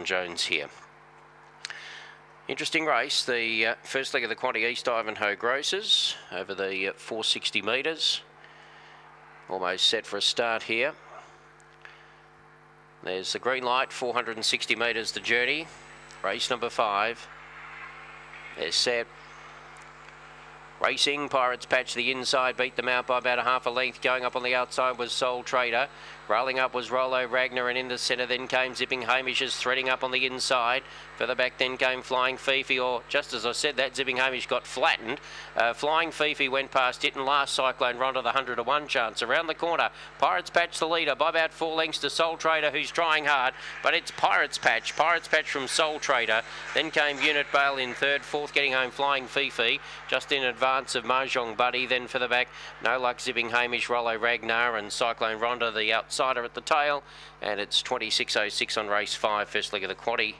Alan Jones here. Interesting race. The uh, first leg of the quaddy East Ivanhoe Grocers over the uh, 460 metres. Almost set for a start here. There's the green light, 460 metres the journey. Race number five. They're set. Racing, Pirates Patch the inside, beat them out by about a half a length. Going up on the outside was Soul Trader. Rolling up was Rollo Ragnar, and in the centre then came Zipping Hamish, is threading up on the inside. Further back then came Flying Fifi, or just as I said that, Zipping Hamish got flattened. Uh, Flying Fifi went past it, and last Cyclone Ronda the 100 to 1 chance. Around the corner, Pirates Patch the leader by about four lengths to Soul Trader, who's trying hard, but it's Pirates Patch. Pirates Patch from Soul Trader. Then came Unit Bale in third, fourth getting home Flying Fifi, just in advance of Mahjong Buddy. Then for the back, No Luck Zipping Hamish, Rollo Ragnar, and Cyclone Ronda, the outsider at the tail. And it's 26.06 on race five, first leg of the quaddy.